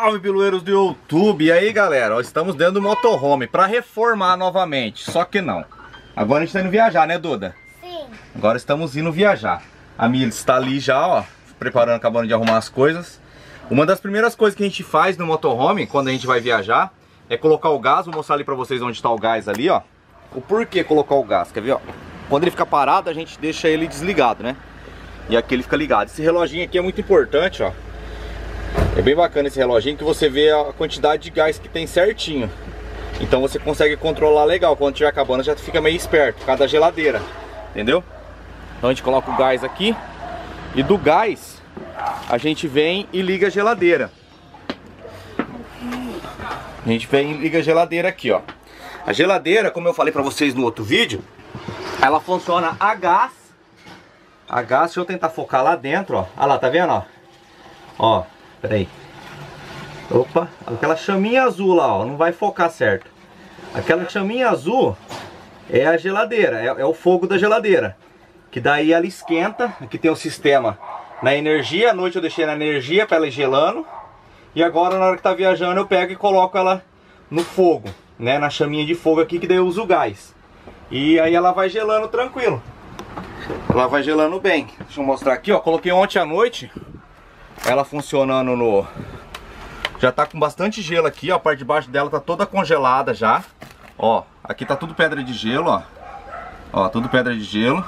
Salve pilueiros do YouTube! E aí galera, ó, estamos dentro do motorhome para reformar novamente, só que não. Agora a gente está indo viajar, né Duda? Sim. Agora estamos indo viajar. A Mila está ali já, ó, preparando, acabando de arrumar as coisas. Uma das primeiras coisas que a gente faz no motorhome, quando a gente vai viajar, é colocar o gás. Vou mostrar ali para vocês onde está o gás ali, ó. O porquê colocar o gás, quer ver, ó? Quando ele fica parado, a gente deixa ele desligado, né? E aqui ele fica ligado. Esse reloginho aqui é muito importante, ó. É bem bacana esse reloginho que você vê a quantidade de gás que tem certinho. Então você consegue controlar legal. Quando estiver acabando já fica meio esperto, por causa da geladeira. Entendeu? Então a gente coloca o gás aqui. E do gás a gente vem e liga a geladeira. A gente vem e liga a geladeira aqui, ó. A geladeira, como eu falei pra vocês no outro vídeo, ela funciona a gás. A gás, deixa eu tentar focar lá dentro, ó. Olha lá, tá vendo, ó? Ó, Peraí. Opa, aquela chaminha azul lá, ó, não vai focar certo. Aquela chaminha azul é a geladeira, é, é, o fogo da geladeira. Que daí ela esquenta, aqui tem o sistema na energia, à noite eu deixei na energia para ela ir gelando. E agora na hora que tá viajando eu pego e coloco ela no fogo, né, na chaminha de fogo aqui que daí eu uso o gás. E aí ela vai gelando tranquilo. Ela vai gelando bem. Deixa eu mostrar aqui, ó, coloquei ontem à noite ela funcionando no... Já tá com bastante gelo aqui, ó. A parte de baixo dela tá toda congelada já. Ó, aqui tá tudo pedra de gelo, ó. Ó, tudo pedra de gelo.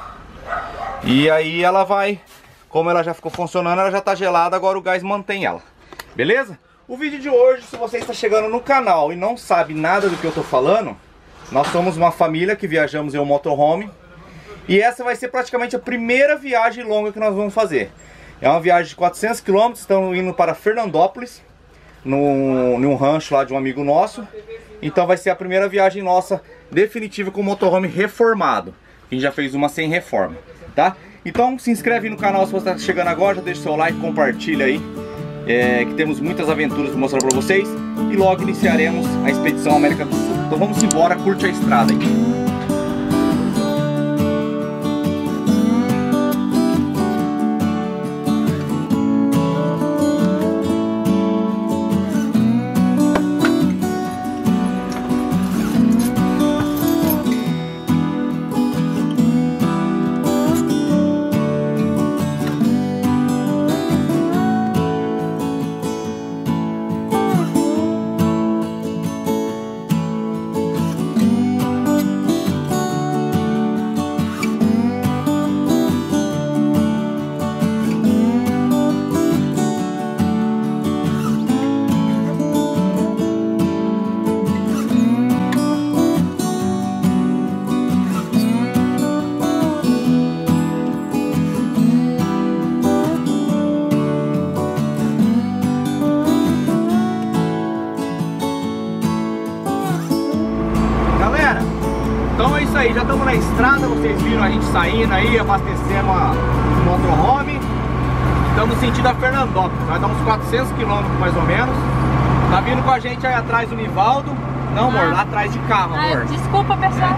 E aí ela vai... Como ela já ficou funcionando, ela já tá gelada, agora o gás mantém ela. Beleza? O vídeo de hoje, se você está chegando no canal e não sabe nada do que eu tô falando, nós somos uma família que viajamos em um motorhome. E essa vai ser praticamente a primeira viagem longa que nós vamos fazer. É uma viagem de 400 km, estamos indo para Fernandópolis, num, num rancho lá de um amigo nosso. Então vai ser a primeira viagem nossa definitiva com o motorhome reformado. A gente já fez uma sem reforma, tá? Então se inscreve no canal se você está chegando agora, já deixa o seu like, compartilha aí. É, que temos muitas aventuras para mostrar para vocês. E logo iniciaremos a expedição América do Sul. Então vamos embora, curte a estrada aí, estrada, vocês viram a gente saindo aí, abastecemos a motorhome. Estamos sentindo a Fernandópolis, vai dar uns 400 quilômetros mais ou menos. Tá vindo com a gente aí atrás o Nivaldo. Não, amor, ah. lá atrás de carro, amor. Ah, desculpa, pessoal.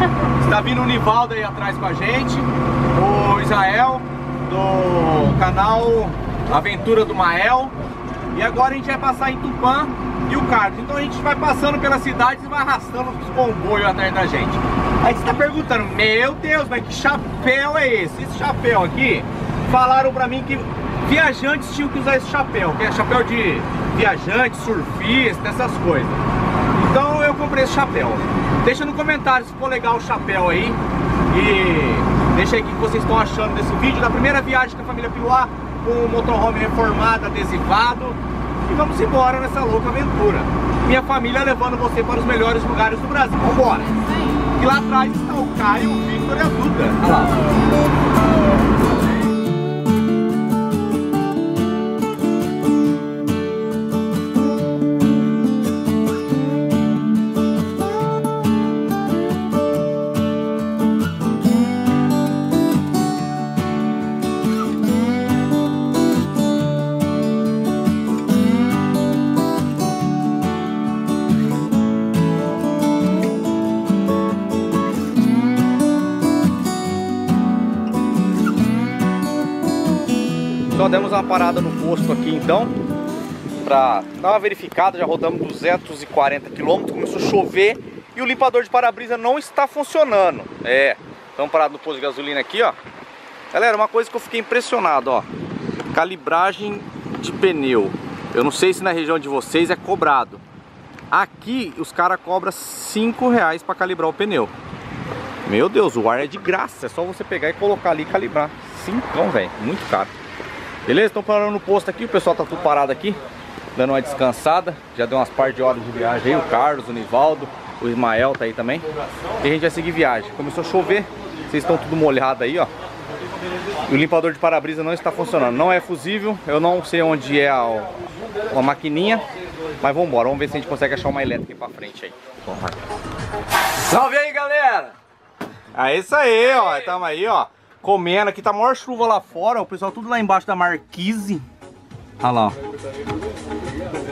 É. Está vindo o Nivaldo aí atrás com a gente. O Israel, do canal Aventura do Mael. E agora a gente vai passar em Tupã e o Carlos. Então a gente vai passando pelas cidades e vai arrastando os comboios atrás da gente. Aí você tá perguntando, meu Deus, mas que chapéu é esse? Esse chapéu aqui, falaram pra mim que viajantes tinham que usar esse chapéu, que é chapéu de viajante, surfista, essas coisas. Então eu comprei esse chapéu. Deixa no comentário se for legal o chapéu aí. E deixa aí o que vocês estão achando desse vídeo. Da primeira viagem com a família Piluá, com o motorhome reformado, adesivado e vamos embora nessa louca aventura. Minha família levando você para os melhores lugares do Brasil. Vambora! E lá atrás está o Caio, o Victor e a Duda. Olha lá. Demos uma parada no posto aqui então. pra dar uma verificada, já rodamos 240 km, começou a chover e o limpador de para-brisa não está funcionando. É, estamos parados no posto de gasolina aqui, ó. Galera, uma coisa que eu fiquei impressionado, ó. Calibragem de pneu. Eu não sei se na região de vocês é cobrado. Aqui os caras cobram 5 reais para calibrar o pneu. Meu Deus, o ar é de graça. É só você pegar e colocar ali e calibrar. Cincão, velho. Muito caro. Beleza? Estão parando no posto aqui. O pessoal tá tudo parado aqui. Dando uma descansada. Já deu umas par de horas de viagem aí. O Carlos, o Nivaldo, o Ismael tá aí também. E a gente vai seguir viagem. Começou a chover. Vocês estão tudo molhado aí, ó. E o limpador de para-brisa não está funcionando. Não é fusível. Eu não sei onde é a, a maquininha. Mas vamos embora. Vamos ver se a gente consegue achar uma elétrica aí pra frente aí. Salve aí, galera! É isso aí, ó. Tamo aí, ó. Comendo. Aqui tá a maior chuva lá fora. O pessoal tudo lá embaixo da marquise. Olha lá, ó.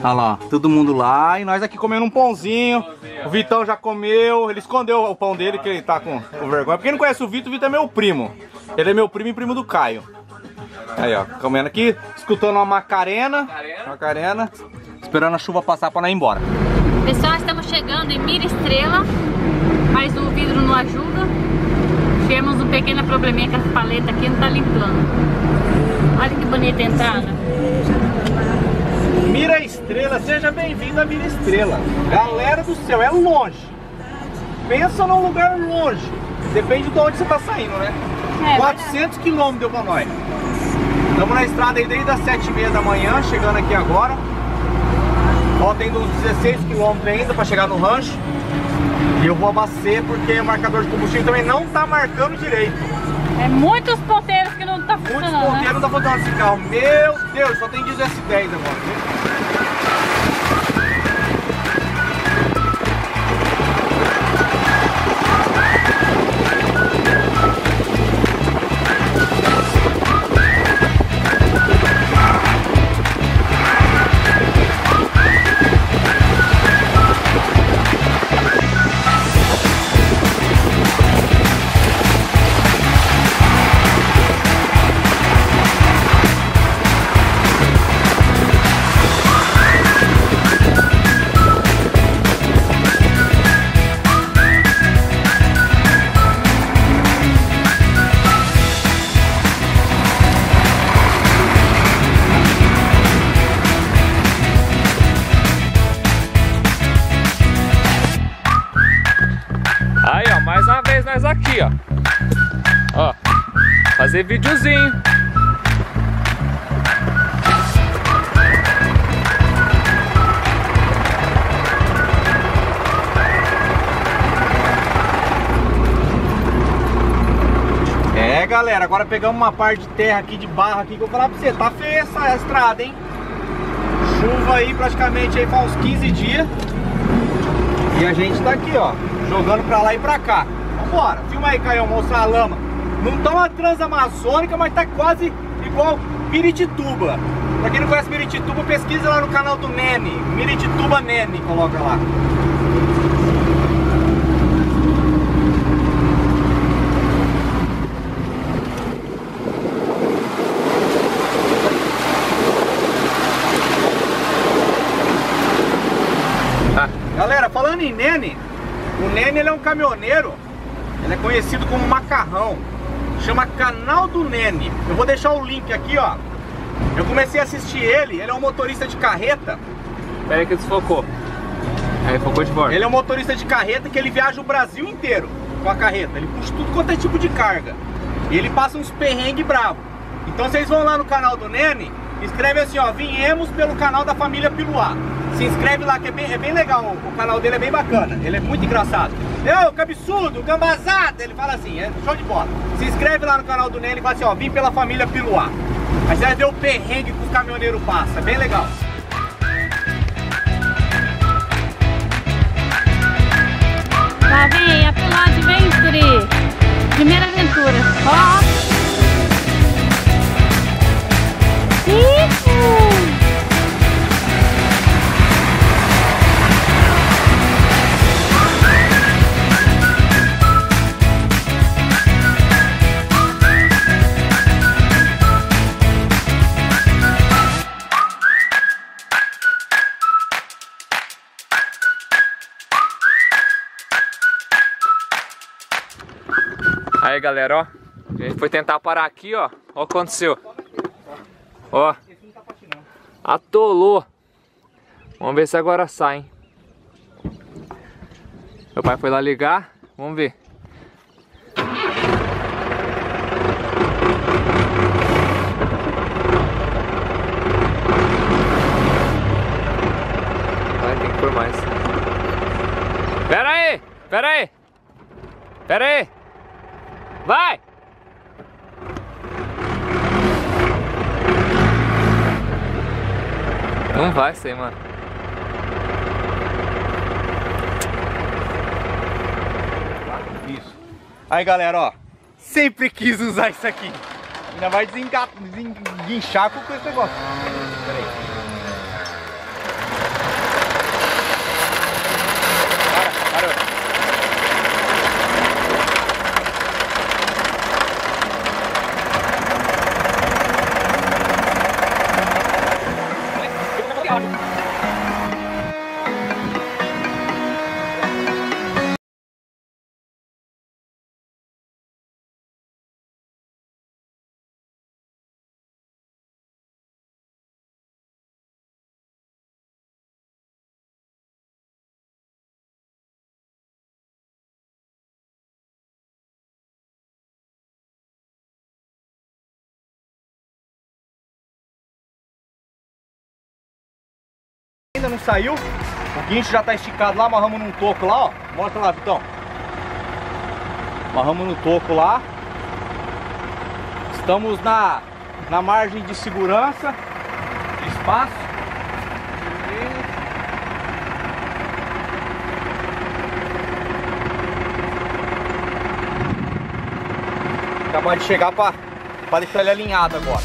Olha lá, todo mundo lá. E nós aqui comendo um pãozinho. O Vitão já comeu. Ele escondeu o pão dele, que ele tá com, com vergonha. Pra quem não conhece o Vitor, o Vitor é meu primo. Ele é meu primo e primo do Caio. Aí, ó. Comendo aqui, escutando uma Macarena. Macarena. Esperando a chuva passar pra nós ir embora. Pessoal, estamos chegando em Mira Estrela. Mas o vidro não ajuda. Tivemos um pequeno probleminha com as paletas aqui, não tá limpando. Olha que bonita a entrada. Mira Estrela, seja bem-vindo a Mira Estrela. Galera do céu, é longe. Pensa num lugar longe. Depende de onde você tá saindo, né? É, 400 quilômetros deu pra nós. Estamos na estrada aí desde as 7h30 da manhã, chegando aqui agora. Ó, tem uns 16 quilômetros ainda pra chegar no rancho. E eu vou abastecer porque o marcador de combustível também não tá marcando direito. É muitos ponteiros que não tá funcionando. Muitos ponteiros né? não tá funcionando esse carro. Meu Deus, só tem 10 S10 agora. fazer videozinho. É galera, agora pegamos uma parte de terra aqui, de barro aqui, que eu vou falar pra você, tá feia essa estrada, hein? Chuva aí praticamente aí faz uns 15 dias E a gente tá aqui, ó, jogando pra lá e pra cá Vambora, filma aí, Caio, mostrar a lama não tá uma transamazônica, mas tá quase igual Miritituba. Pra quem não conhece Miritituba, pesquisa lá no canal do Nene. Miritituba Nene, coloca lá. Ah, galera, falando em Nene, o Nene ele é um caminhoneiro, ele é conhecido como macarrão. Chama Canal do Nene. Eu vou deixar o link aqui, ó. Eu comecei a assistir ele, ele é um motorista de carreta. Pera aí que desfocou. Aí focou de volta. Ele é um motorista de carreta que ele viaja o Brasil inteiro com a carreta. Ele puxa tudo quanto é tipo de carga. E ele passa uns perrengues bravos. Então vocês vão lá no canal do Nene, escreve assim, ó, viemos pelo canal da família Piluá. Se inscreve lá que é bem, é bem legal, o canal dele é bem bacana, ele é muito engraçado. Eu, cabeçudo, gambazada, ele fala assim, é show de bola. Se inscreve lá no canal do Nene e fala assim, ó, vim pela família Piluá. Aí você vai o perrengue que os caminhoneiros passam, é bem legal. Lá vem a Piluá de Ventre, primeira aventura, ó. Isso! Aí, galera, ó. A gente foi tentar parar aqui, ó. O que aconteceu. Ó. Atolou. Vamos ver se agora sai, hein? Meu pai foi lá ligar. Vamos ver. Vai, tem que pôr mais. Pera aí! Pera aí! Pera aí! Vai! Não vai ser, mano. Isso. Aí, galera, ó. Sempre quis usar isso aqui. Ainda vai desenga- desenguinchar com esse negócio. Não saiu. O guincho já tá esticado lá, amarramos num toco lá, ó. Mostra lá, Vitão. Amarramos no toco lá. Estamos na, na margem de segurança, de espaço. Acabar de chegar para deixar ele alinhado agora.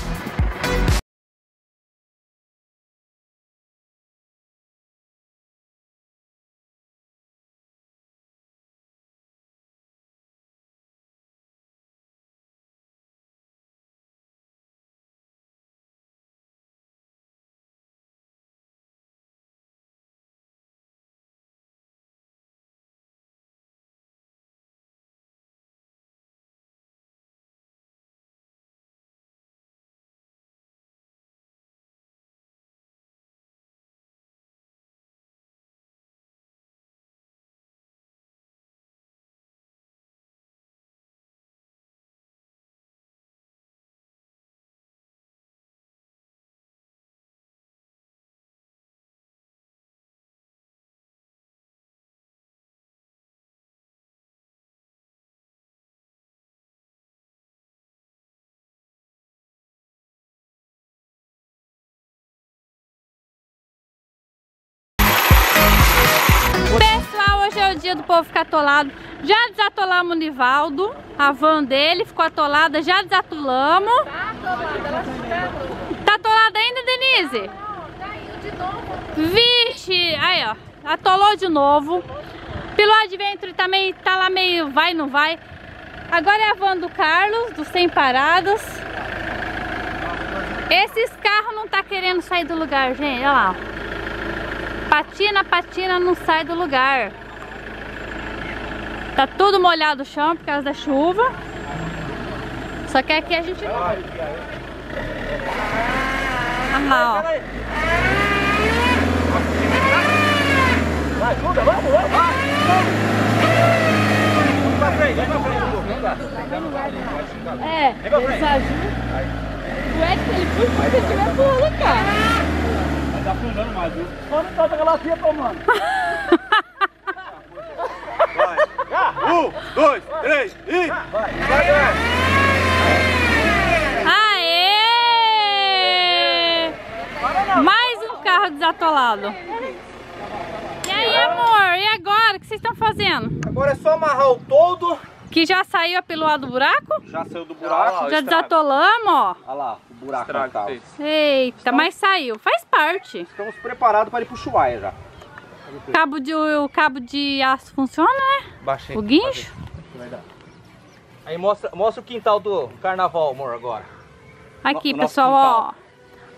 É o dia do povo ficar atolado. Já desatolamos o Nivaldo, a van dele ficou atolada, já desatolamos. Tá atolada ainda, Denise? Vixe, aí ó, atolou de novo. Piloto de ventre também tá lá meio vai, não vai. Agora é a van do Carlos, dos 100 paradas. Esses carros não tá querendo sair do lugar, gente, olha lá. Patina, patina, não sai do lugar. Tá tudo molhado o chão por causa da chuva. Só que aqui a gente não. Olha lá, ó. É, eles ajudam. O Edson, ele puxa se você estiver pulando, cara. Tá afundando mais, viu? Quando tá aquela latinha tomando? Um, dois, três e. Aê! Mais um carro desatolado. E aí, amor? E agora? O que vocês estão fazendo? Agora é só amarrar o todo. Que já saiu a do buraco? Já saiu do buraco. Já desatolamos, ó. Olha lá, o buraco Estrago. Eita, mas saiu. Faz parte. Estamos preparados para ir pro Chuaia já. Cabo de, o cabo de aço funciona, né? Baixei. O guincho. Aí mostra, mostra o quintal do carnaval, amor, agora. Aqui, No- pessoal, ó.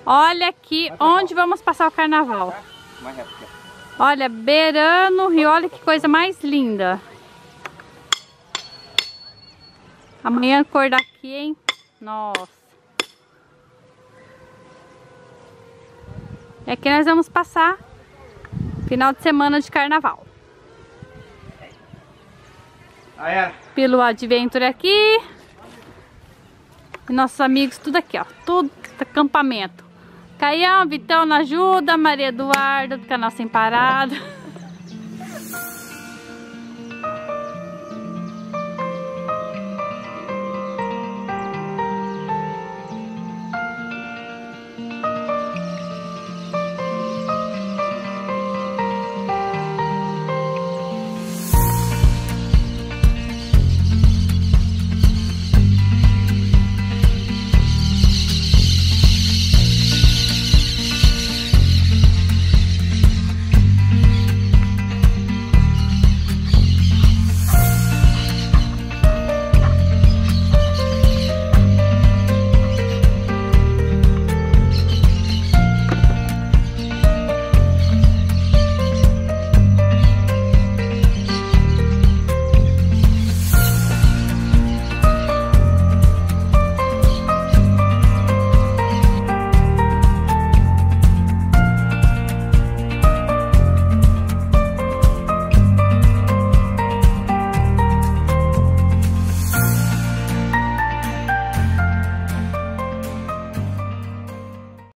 Olha aqui onde vamos passar o carnaval. Aqui, Olha, beirando e olha que coisa mais linda. Amanhã cor daqui, hein? Nossa. É que nós vamos passar final de semana de carnaval. Ah, é? Pelo Adventure aqui. E nossos amigos tudo aqui, ó. Tudo acampamento. Caião, Vitão na ajuda, Maria Eduarda do canal Sem Parada.